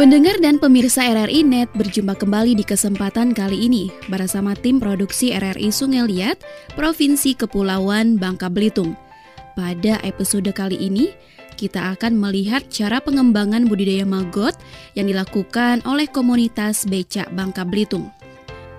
Pendengar dan pemirsa RRI Net berjumpa kembali di kesempatan kali ini bersama tim produksi RRI Sungai Liat, Provinsi Kepulauan Bangka Belitung. Pada episode kali ini, kita akan melihat cara pengembangan budidaya maggot yang dilakukan oleh komunitas becak Bangka Belitung.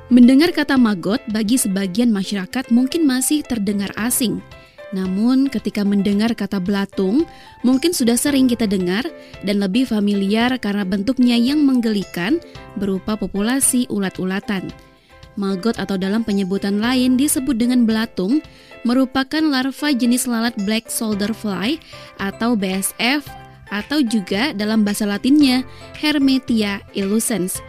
Mendengar kata maggot bagi sebagian masyarakat mungkin masih terdengar asing – namun, ketika mendengar kata belatung, mungkin sudah sering kita dengar dan lebih familiar karena bentuknya yang menggelikan berupa populasi ulat-ulatan. Maggot atau dalam penyebutan lain disebut dengan belatung merupakan larva jenis lalat black soldier fly atau BSF atau juga dalam bahasa latinnya Hermetia illucens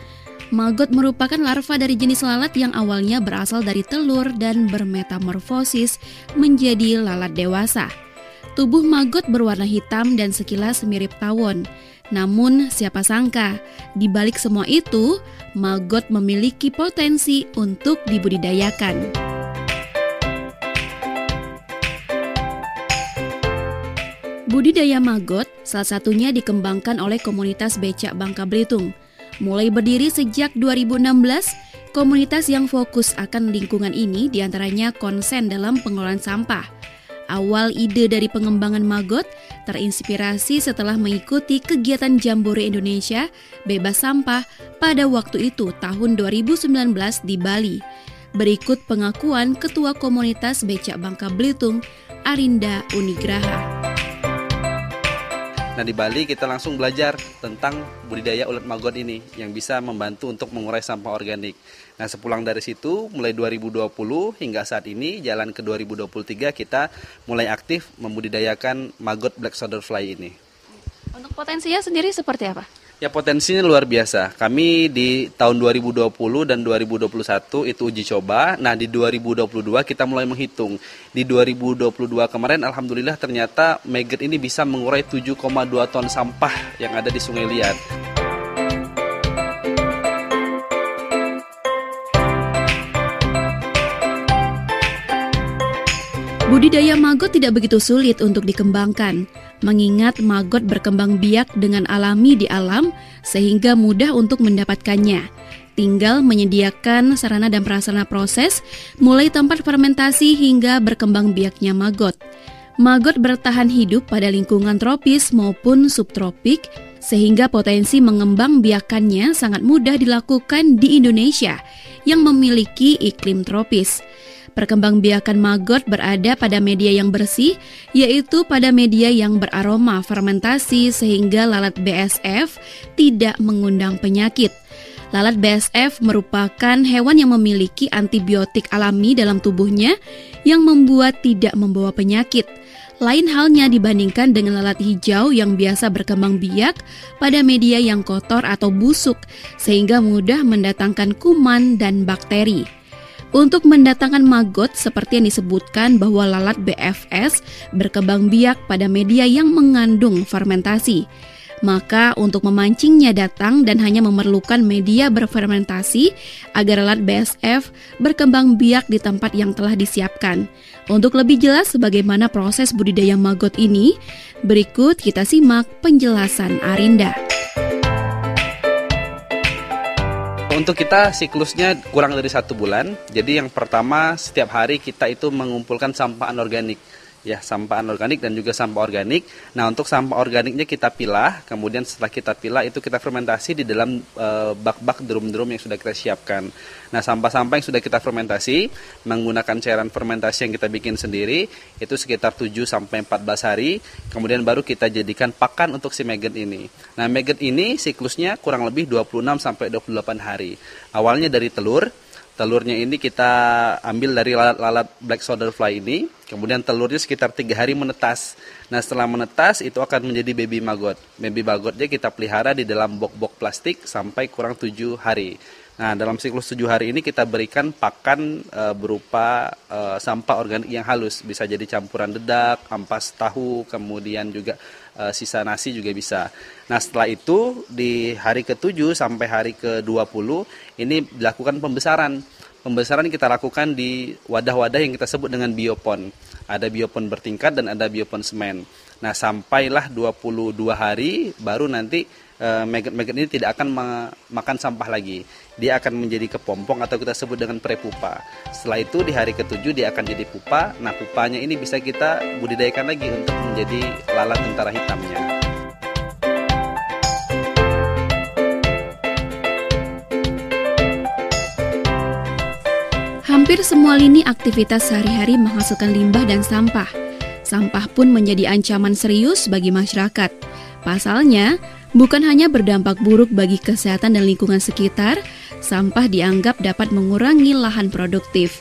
Maggot merupakan larva dari jenis lalat yang awalnya berasal dari telur dan bermetamorfosis menjadi lalat dewasa. Tubuh maggot berwarna hitam dan sekilas mirip tawon. Namun, siapa sangka, di balik semua itu, maggot memiliki potensi untuk dibudidayakan. Budidaya maggot salah satunya dikembangkan oleh komunitas becak Bangka Belitung. Mulai berdiri sejak 2016, komunitas yang fokus akan lingkungan ini di antaranya konsen dalam pengelolaan sampah. Awal ide dari pengembangan Magot terinspirasi setelah mengikuti kegiatan Jambore Indonesia Bebas Sampah pada waktu itu tahun 2019 di Bali. Berikut pengakuan Ketua Komunitas Becak Bangka Belitung, Arinda Unigraha. Nah di Bali kita langsung belajar tentang budidaya ulat maggot ini yang bisa membantu untuk mengurai sampah organik. Nah sepulang dari situ mulai 2020 hingga saat ini jalan ke 2023 kita mulai aktif membudidayakan maggot black soldier fly ini. Untuk potensinya sendiri seperti apa? Ya potensinya luar biasa. Kami di tahun 2020 dan 2021 itu uji coba. Nah di 2022 kita mulai menghitung. Di 2022 kemarin Alhamdulillah ternyata maggot ini bisa mengurai 7,2 ton sampah yang ada di Sungai Liat. Budidaya maggot tidak begitu sulit untuk dikembangkan mengingat maggot berkembang biak dengan alami di alam sehingga mudah untuk mendapatkannya. Tinggal menyediakan sarana dan prasarana proses, mulai tempat fermentasi hingga berkembang biaknya maggot. Maggot bertahan hidup pada lingkungan tropis maupun subtropik, sehingga potensi mengembang biakannya sangat mudah dilakukan di Indonesia yang memiliki iklim tropis. Perkembangbiakan maggot berada pada media yang bersih, yaitu pada media yang beraroma fermentasi sehingga lalat BSF tidak mengundang penyakit. Lalat BSF merupakan hewan yang memiliki antibiotik alami dalam tubuhnya yang membuat tidak membawa penyakit. Lain halnya dibandingkan dengan lalat hijau yang biasa berkembang biak pada media yang kotor atau busuk, sehingga mudah mendatangkan kuman dan bakteri. Untuk mendatangkan maggot seperti yang disebutkan bahwa lalat BFS berkembang biak pada media yang mengandung fermentasi. Maka untuk memancingnya datang dan hanya memerlukan media berfermentasi agar lalat BSF berkembang biak di tempat yang telah disiapkan. Untuk lebih jelas bagaimana proses budidaya maggot ini, berikut kita simak penjelasan Arinda. Untuk kita siklusnya kurang dari satu bulan. Jadi yang pertama setiap hari kita itu mengumpulkan sampah anorganik ya sampah anorganik dan juga sampah organik. Nah untuk sampah organiknya kita pilah, kemudian setelah kita pilah itu kita fermentasi di dalam eh, bak-bak drum-drum yang sudah kita siapkan. Nah sampah-sampah yang sudah kita fermentasi menggunakan cairan fermentasi yang kita bikin sendiri itu sekitar 7 sampai 14 hari, kemudian baru kita jadikan pakan untuk si maggot ini. Nah maggot ini siklusnya kurang lebih 26 sampai 28 hari. Awalnya dari telur, telurnya ini kita ambil dari lalat-lalat black soldier fly ini. Kemudian telurnya sekitar tiga hari menetas. Nah setelah menetas itu akan menjadi baby maggot. Baby maggotnya kita pelihara di dalam box-box plastik sampai kurang tujuh hari nah dalam siklus tujuh hari ini kita berikan pakan e, berupa e, sampah organik yang halus bisa jadi campuran dedak ampas tahu kemudian juga e, sisa nasi juga bisa nah setelah itu di hari ke-7 sampai hari ke-20 ini dilakukan pembesaran pembesaran kita lakukan di wadah-wadah yang kita sebut dengan biopon. Ada biopon bertingkat dan ada biopon semen. Nah, sampailah 22 hari baru nanti maggot-maggot ini tidak akan makan sampah lagi. Dia akan menjadi kepompong atau kita sebut dengan prepupa. Setelah itu di hari ketujuh dia akan jadi pupa. Nah pupanya ini bisa kita budidayakan lagi untuk menjadi lalat tentara hitamnya. Hampir semua lini aktivitas sehari-hari menghasilkan limbah dan sampah. Sampah pun menjadi ancaman serius bagi masyarakat. Pasalnya, bukan hanya berdampak buruk bagi kesehatan dan lingkungan sekitar, sampah dianggap dapat mengurangi lahan produktif.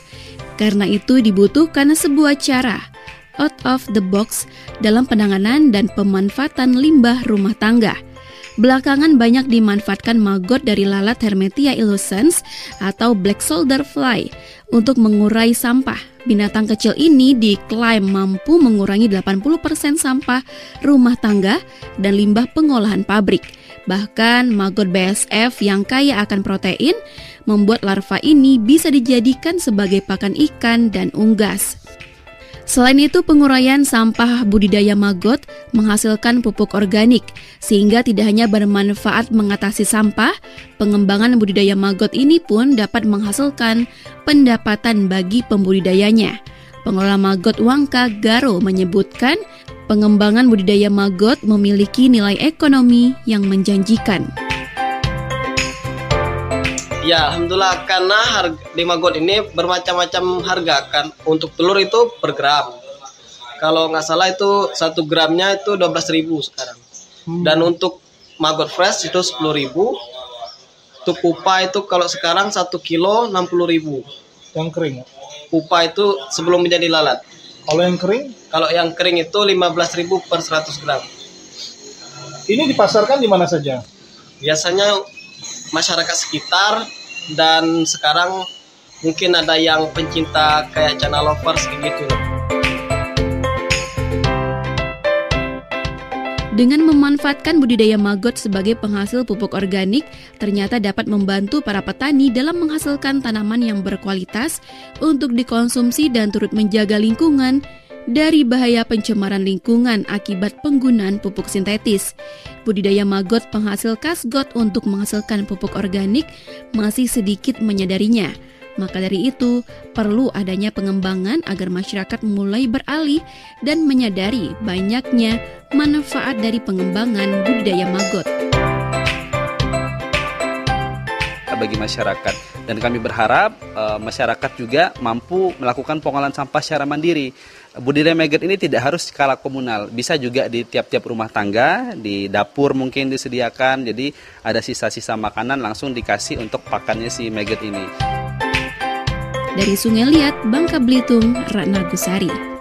Karena itu dibutuhkan sebuah cara out of the box dalam penanganan dan pemanfaatan limbah rumah tangga. Belakangan banyak dimanfaatkan maggot dari lalat Hermetia illucens atau black soldier fly untuk mengurai sampah. Binatang kecil ini diklaim mampu mengurangi 80% sampah rumah tangga dan limbah pengolahan pabrik. Bahkan maggot BSF yang kaya akan protein membuat larva ini bisa dijadikan sebagai pakan ikan dan unggas. Selain itu, penguraian sampah budidaya maggot menghasilkan pupuk organik, sehingga tidak hanya bermanfaat mengatasi sampah, pengembangan budidaya maggot ini pun dapat menghasilkan pendapatan bagi pembudidayanya. Pengelola maggot Wangka Garo menyebutkan pengembangan budidaya maggot memiliki nilai ekonomi yang menjanjikan. Ya, alhamdulillah karena harga di maggot ini bermacam-macam harga kan. Untuk telur itu per gram. Kalau nggak salah itu satu gramnya itu 12.000 sekarang. Hmm. Dan untuk maggot fresh itu 10.000. Untuk pupa itu kalau sekarang satu kilo 60.000. Yang kering? Pupa itu sebelum menjadi lalat. Kalau yang kering? Kalau yang kering itu 15.000 per 100 gram. Ini dipasarkan di mana saja? Biasanya masyarakat sekitar dan sekarang mungkin ada yang pencinta kayak channel lovers gitu. Dengan memanfaatkan budidaya maggot sebagai penghasil pupuk organik, ternyata dapat membantu para petani dalam menghasilkan tanaman yang berkualitas untuk dikonsumsi dan turut menjaga lingkungan dari bahaya pencemaran lingkungan akibat penggunaan pupuk sintetis. Budidaya maggot penghasil kasgot untuk menghasilkan pupuk organik masih sedikit menyadarinya. Maka dari itu, perlu adanya pengembangan agar masyarakat mulai beralih dan menyadari banyaknya manfaat dari pengembangan budidaya maggot. bagi masyarakat dan kami berharap uh, masyarakat juga mampu melakukan pengolahan sampah secara mandiri. Budidaya maggot ini tidak harus skala komunal, bisa juga di tiap-tiap rumah tangga, di dapur mungkin disediakan. Jadi ada sisa-sisa makanan langsung dikasih untuk pakannya si maggot ini. Dari Sungai Liat, Bangka Belitung, Ratna Gusari.